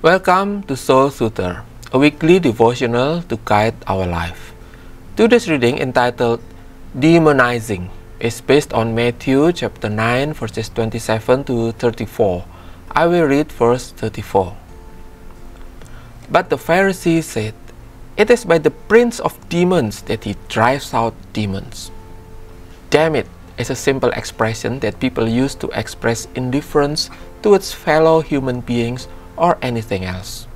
Welcome to Soul Soother, a weekly devotional to guide our life. Today's reading entitled Demonizing is based on Matthew chapter 9 verses 27 to 34. I will read verse 34. But the Pharisees said, It is by the prince of demons that he drives out demons. Damn it is a simple expression that people use to express indifference towards fellow human beings or anything else.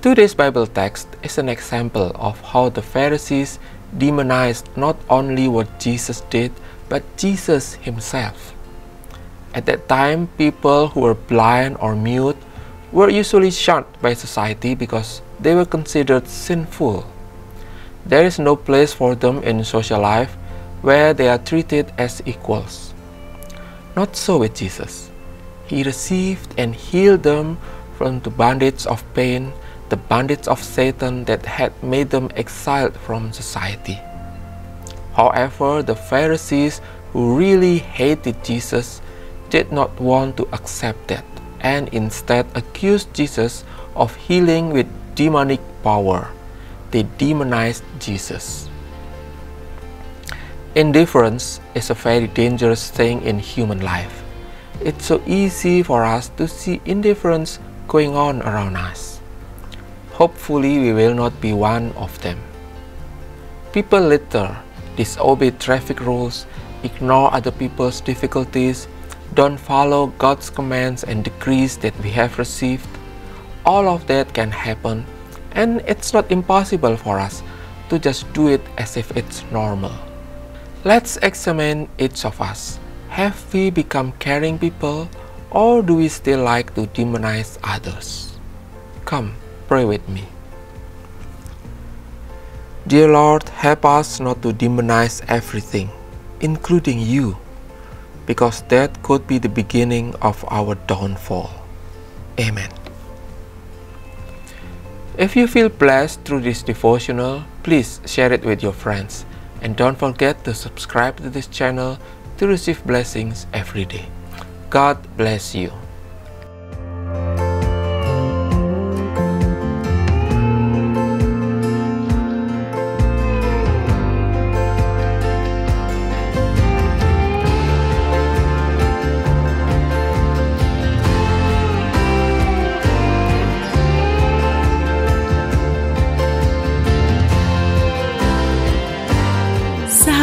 Today's Bible text is an example of how the Pharisees demonized not only what Jesus did, but Jesus himself. At that time, people who were blind or mute were usually shunned by society because they were considered sinful. There is no place for them in social life where they are treated as equals. Not so with Jesus. He received and healed them from the bondage of pain, the bondage of Satan that had made them exiled from society. However, the Pharisees who really hated Jesus did not want to accept that and instead accused Jesus of healing with demonic power. They demonized Jesus. Indifference is a very dangerous thing in human life. It's so easy for us to see indifference going on around us. Hopefully, we will not be one of them. People litter, disobey traffic rules, ignore other people's difficulties, don't follow God's commands and decrees that we have received. All of that can happen, and it's not impossible for us to just do it as if it's normal. Let's examine each of us have we become caring people or do we still like to demonize others? Come, pray with me. Dear Lord, help us not to demonize everything, including you, because that could be the beginning of our downfall. Amen. If you feel blessed through this devotional, please share it with your friends. And don't forget to subscribe to this channel to receive blessings every day. God bless you.